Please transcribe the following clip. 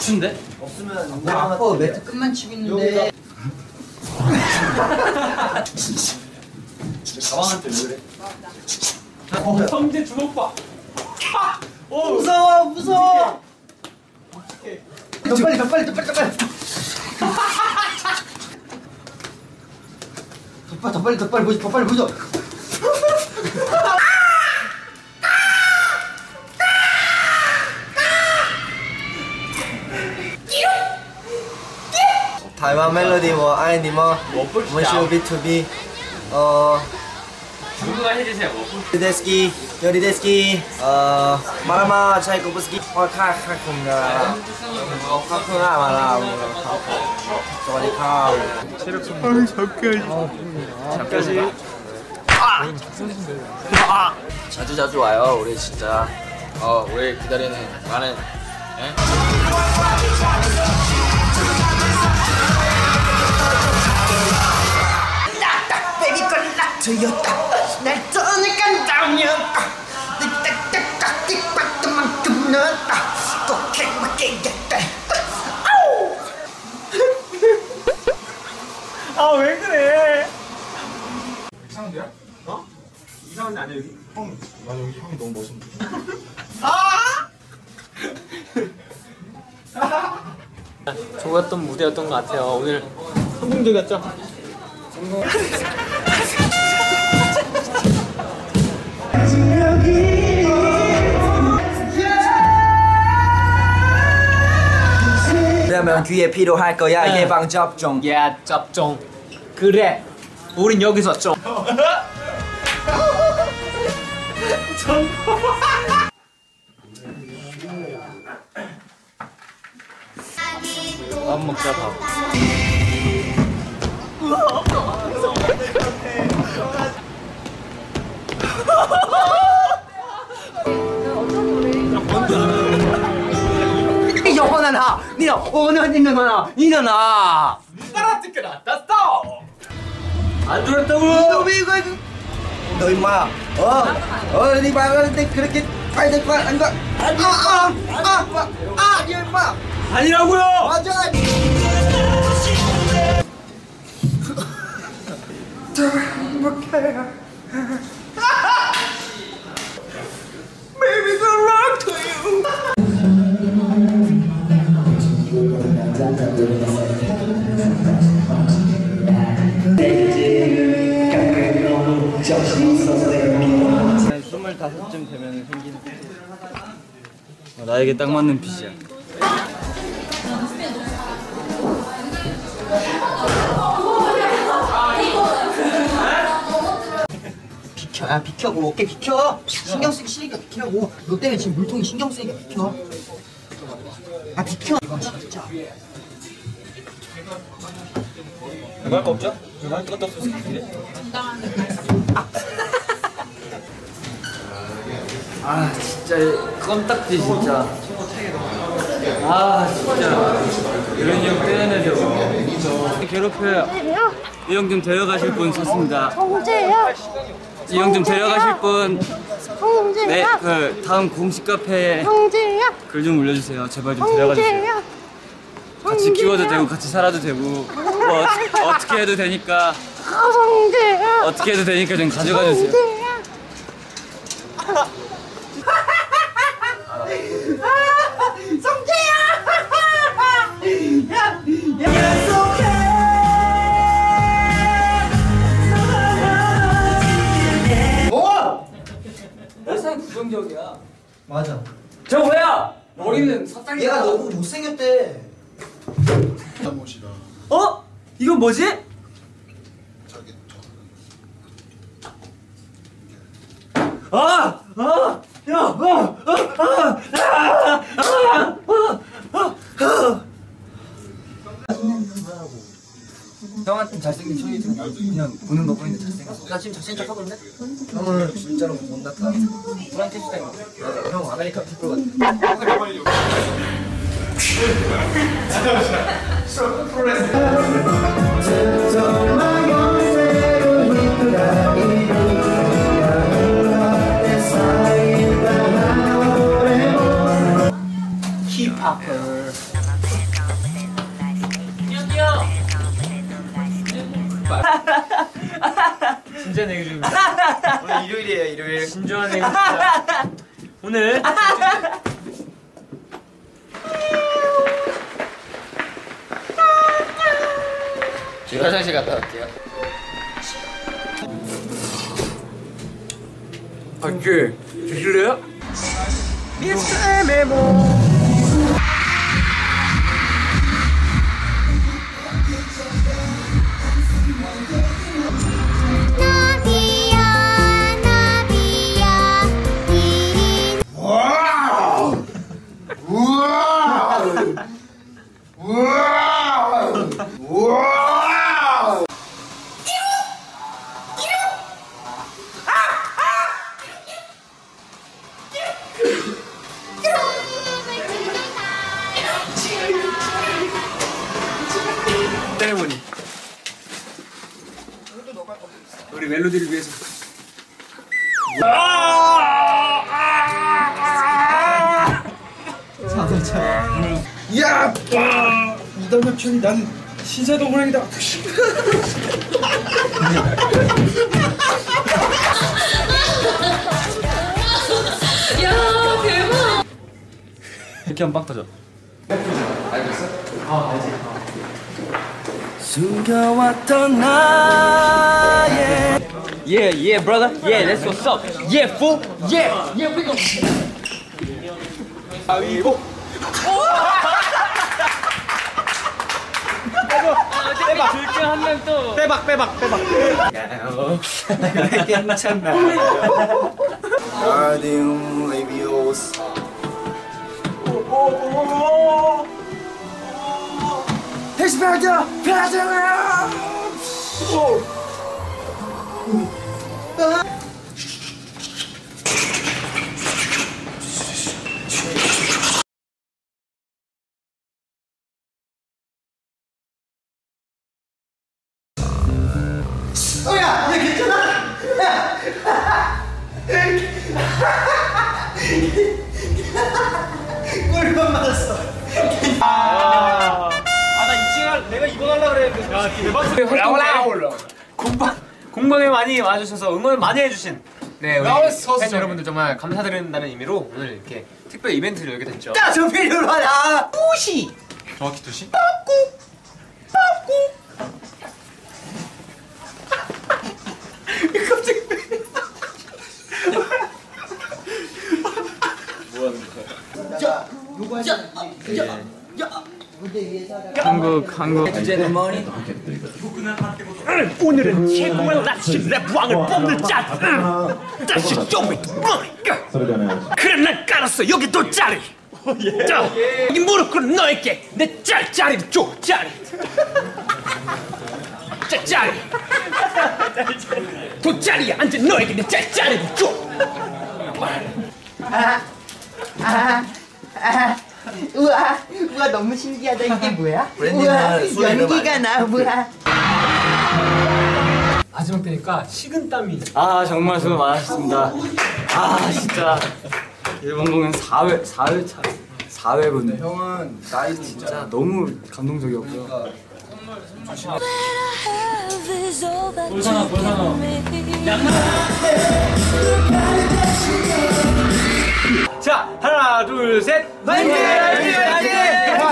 아픈데? 없으면 나 아파 매트 끝만 치고 있는데. 가방한테 왜 그래? 어, 성재 주먹봐. 오, 무서워 무서워. 더 빨리 더 빨리 더 빨리 더 빨리 더 빨리 더 빨리 더 빨리 보자 더 빨리 보자 台湾 멜로디 뭐爱你们我们是 B2B 어 누구가 해주세요. 뭐. 데스키 요리 데스키 어 마라마 차이코프스키 어 카카kum나 어 카쿠나 마라 사와디 카 잠깐지. 자주 자주 와요. 우리 진짜 어 우리 기다리는 많은 예? 들렸다. 날 떠나간다면 딱딱딱 띠깍만큼 넣었다. 꼭 행복해야겠다. 아우! 아, 왜 그래? 좋았던 무대였던 것 같아요. 오늘 성공적이었죠? 그러면 귀에 필요할 거야 네. 예방 접종 야, 짭종. 그래. 우린 여기서 좀. 밥 먹자 밥. 영 원한 하 니는 원한 있는 하나. 일어나. 안 들었다고? 너 이거 이거? 너 임마. 어어네 말하는데 그렇게 빨리 될거 아닌가 아아아아아 이 임마. 아니라고요. 맞아. 스물다 섯쯤 되면 생기는 나에게 딱 맞는 핏이야. 비켜 야 비켜 뭐 어깨 비켜 신경 쓰기 싫으니까 비키라고 너 때문에 지금 물통이 신경 쓰니까 비켜 아 비켜 이건 진짜 할거 없죠? 할 것도 없어. 아 진짜 껌딱지 진짜. 아 진짜 이런 형 떼어내죠. 괴롭혀요. 이 형 좀 데려가실 분 찾습니다. 홍재야, 이 형 좀 데려가실 분. 홍재야, 네, 그 다음 공식 카페에 홍재야, 글 좀 올려주세요. 제발 좀 데려가 주세요. 홍재야. 같이 키워도 되고 같이 살아도 되고 뭐 어, 어떻게 해도 되니까 아, 홍재야, 어떻게 해도 되니까 좀 가져가 주세요. 부정적이야. 맞아 저 뭐야? 머리는 사탕이. 얘가 너무 못생겼대 어? 이건 뭐지? 아! 아! 야! 아! 아! 아! 아! 아! 형한테 잘생긴 척이 있으니까 그냥 보는 거 보이는데 잘생겼어. 나 지금 잘생긴 척 하고 있는데? 형은 진짜로 못났다. 프랑케슈타인 같아. 형 아메리칸 피플 같아 진짜 내기 좀 오늘 일요일이에요, 일요일. 진주한 내기 진짜. 오늘 제가 화장실 갔다 올게요. 아그 드실래요? 나비야 야! 이달갑천이 난 신사동 호랑이다. 이렇게 하면 빵 터져 숨겨왔던 나의 Yeah yeah brother Yeah that's what's up Yeah fool Yeah Yeah we go 빼박 둘중 한명 또 빼박 빼박 빼박 괜찮나? 가디움 레비오스. 헬 스페이터 페라잖아. 꿀만 맞았어. 아나 2층 할 내가 대박 공방 공방에 많이 와주셔서 응원 많이 해주신 네 우리 팬 여러분들 정말 감사드린다는 의미로 오늘 이렇게 특별 이벤트를 열게 됐죠 야, 저 필요로 하나. 무시. 정확히 2시? 한국 한국 오늘은 최고의 라치 랩왕을 뽑는 짤 다시 좀비 그래 난 깔았어. 여기 또 짤이 자, 여기 무릎 꿇은 너에게. 내 짤, 짤이를 줘 짤이 짤, 짤이 또 짤이야 앉은 너에게 내 짤, 짤이를 줘 우와, 우와 너무 신기하다. 이게 뭐야? 브랜디는 우와, 소리를 연기가 나. 우와. 마지막 때니까 식은땀이 아, 정말 수고 많으셨습니다. 아, 진짜. 일본 공연 4회, 4회 차. 4회분에. 형은 나이도 진짜 너무 감동적이었고요. 볼사나 볼사나 자 하나 둘셋. 화이팅! 화이팅! 화이팅